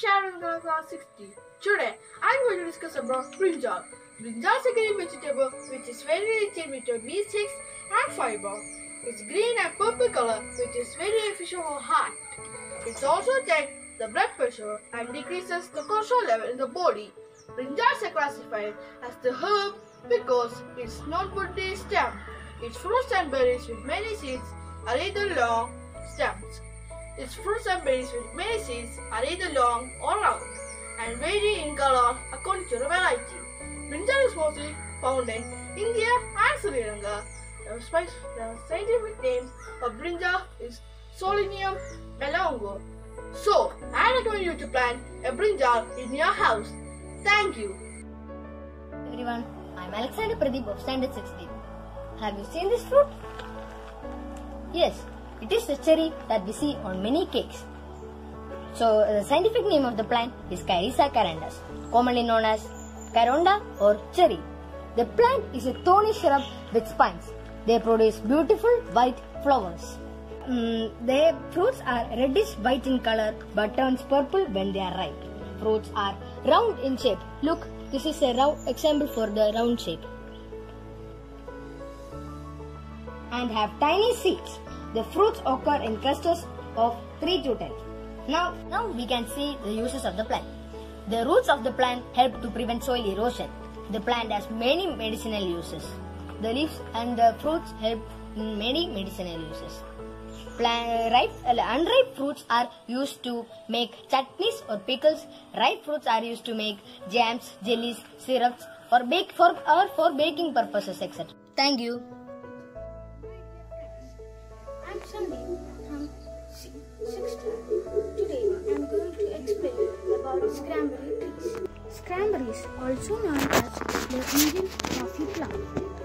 Sharon Gaza 60. Today, I'm going to discuss about brinjal. Brinjal is a green vegetable which is very rich in vitamin B6 and fiber. It's green and purple color which is very efficient for heart. It also checks the blood pressure and decreases the cholesterol level in the body. Brinjals are classified as the herb because it's not woody stem. Its fruits and berries with many seeds are either long stems. Its fruits and berries with many seeds are either long or round and vary in color according to the variety. Brinjal is mostly found in India and Sri Lanka. The, scientific name of brinjal is Solanum melongo. So, I recommend you to plant a brinjal in your house. Thank you. everyone. I'm Alexander Pradeep of Standard 16. Have you seen this fruit? Yes, it is the cherry that we see on many cakes. So, the scientific name of the plant is Carissa carandas, commonly known as caronda or cherry. The plant is a thorny shrub with spines. They produce beautiful white flowers. Mm, their fruits are reddish white in color but turns purple when they are ripe. Fruits are round in shape. Look, this is a round example for the round shape. And have tiny seeds. The fruits occur in clusters of 3 to 10. Now, now we can see the uses of the plant. The roots of the plant help to prevent soil erosion. The plant has many medicinal uses. The leaves and the fruits help in many medicinal uses. Plant, ripe, uh, unripe fruits are used to make chutneys or pickles. Ripe fruits are used to make jams, jellies, syrups, or bake for or for baking purposes, etc. Thank you. Scramberries, also known as the Indian coffee plant,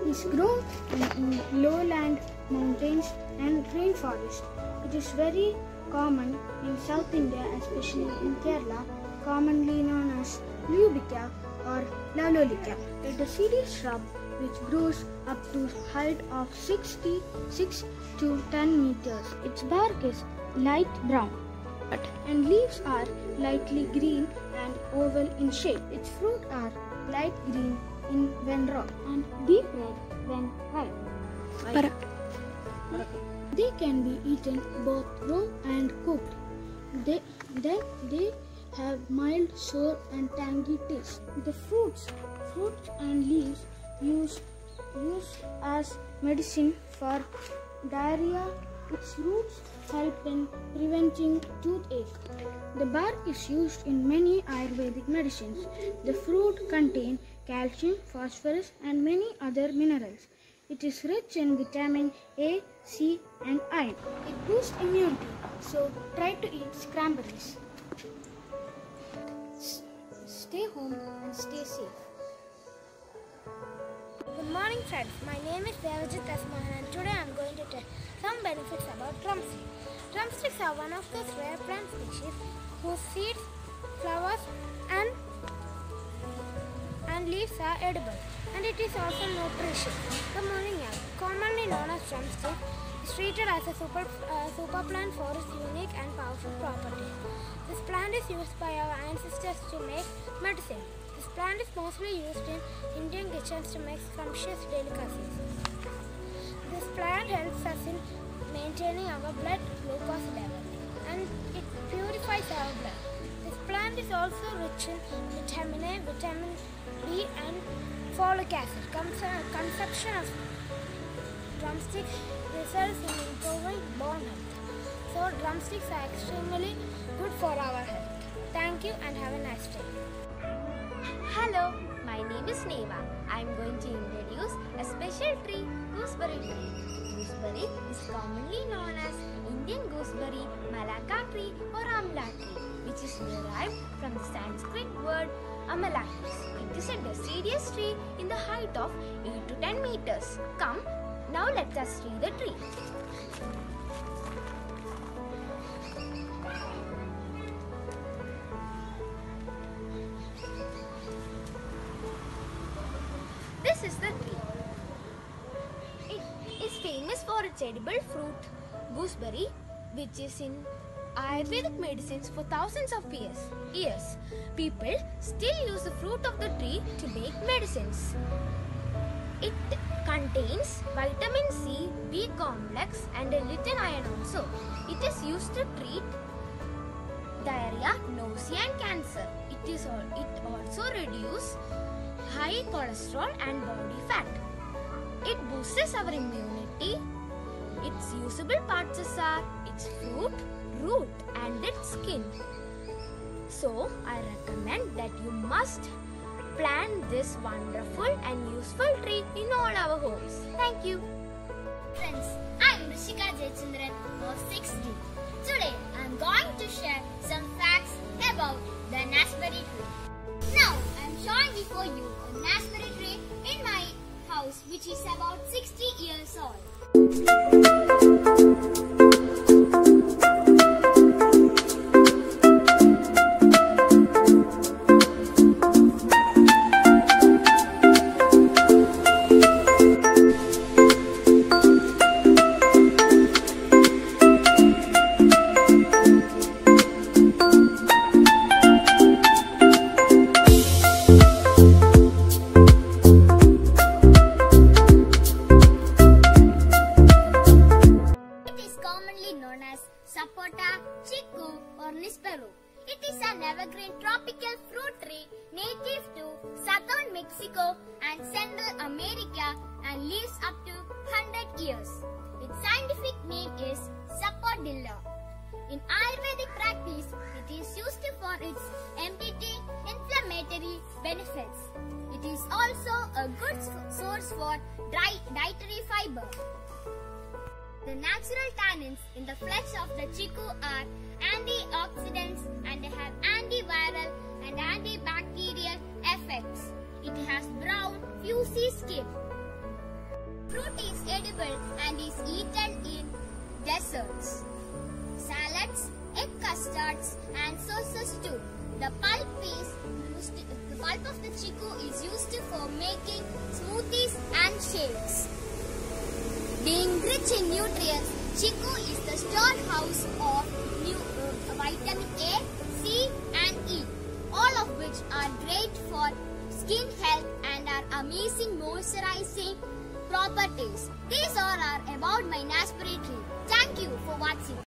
is grown in, lowland mountains and rainforest. It is very common in South India, especially in Kerala, commonly known as Lubica or Lalolica. It is a serious shrub which grows up to height of 66 to 10 meters. Its bark is light brown and leaves are lightly green and oval in shape. Its fruit are light green in when raw and deep red when ripe. They can be eaten both raw and cooked. They, then they have mild, sour and tangy taste. The fruits, fruits and leaves used used as medicine for diarrhea. Its roots help in preventing toothache. The bark is used in many Ayurvedic medicines. The fruit contains calcium, phosphorus, and many other minerals. It is rich in vitamin A, C, and iron. It boosts immunity, so try to eat scramberries. S- Stay home and stay safe. Good morning friends, my name is Devajit Asman and today I am tell some benefits about drumstick. Drumsticks are one of those rare plant species whose seeds, flowers and and leaves are edible and it is also nutritious. The morning moringa, commonly known as drumstick, is treated as a super, uh, super plant for its unique and powerful properties. This plant is used by our ancestors to make medicine. This plant is mostly used in Indian kitchens to make scrumptious delicacies. This plant helps us in maintaining our blood glucose level and it purifies our blood. This plant is also rich in vitamin A, vitamin B and folic acid. Consumption of drumstick results in improving bone health. So drumsticks are extremely good for our health. Thank you and have a nice day. Hello, my name is Neva. I am going to introduce a special tree, gooseberry tree. Gooseberry is commonly known as Indian gooseberry, Malacca tree or Amla tree, which is derived from the Sanskrit word Amalakis. It is a deciduous tree in the height of 8 to 10 meters. Come, now let us see the tree. This is the tree. It is famous for its edible fruit, gooseberry, which is in Ayurvedic medicines for thousands of years. Years, people still use the fruit of the tree to make medicines. It contains vitamin C, B complex, and a little iron also. It is used to treat diarrhea, nausea, and cancer. It is it also reduces high cholesterol and body fat. It boosts our immunity. Its usable parts are its fruit, root, and its skin. So, I recommend that you must plant this wonderful and useful tree in all our homes. Thank you. Friends, I'm Rishika Jayachandran of 6D. Today, I'm going to share some facts about the Naseberry tree. Which is about 60 years old. Is an evergreen tropical fruit tree native to southern Mexico and Central America and lives up to 100 years. Its scientific name is Sapodilla. In Ayurvedic practice, it is used for its anti-inflammatory benefits. It is also a good source for dry dietary fiber. The natural tannins in the flesh of the chiku are antioxidants and sauces too. The pulp is used, the pulp of the chiku is used for making smoothies and shakes. Being rich in nutrients, chiku is the storehouse of new, uh, vitamin A, C and E, all of which are great for skin health and are amazing moisturizing properties. These all are about my Nasperi. Thank you for watching.